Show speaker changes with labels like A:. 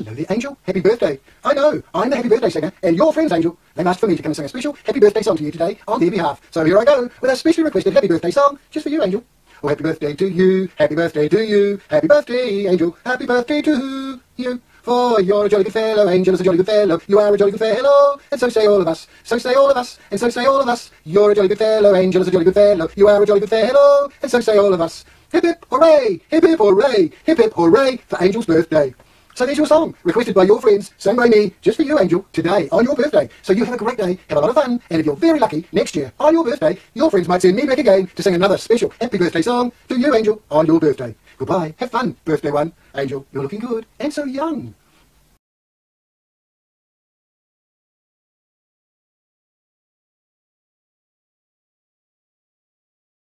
A: Hello there, Angel. Happy birthday. I know, I'm the happy birthday singer, and your friends, Angel. They've asked for me to come and sing a special happy birthday song to you today on their behalf. So here I go with a specially requested happy birthday song just for you, Angel. Oh, happy birthday to you, happy birthday to you, happy birthday, Angel, happy birthday to you. For you're a jolly good fellow, Angel is a jolly good fellow, you are a jolly good fellow, and so say all of us, so say all of us, and so say all of us. You're a jolly good fellow, Angel is a jolly good fellow, you are a jolly good fellow, and so say all of us. Hip hip hooray, hip hip hooray, hip hip hooray for Angel's birthday. So there's your song, requested by your friends, sung by me, just for you, Angel, today, on your birthday. So you have a great day, have a lot of fun, and if you're very lucky, next year, on your birthday, your friends might send me back again to sing another special happy birthday song to you, Angel, on your birthday. Goodbye, have fun, birthday one. Angel, you're looking good, and so young.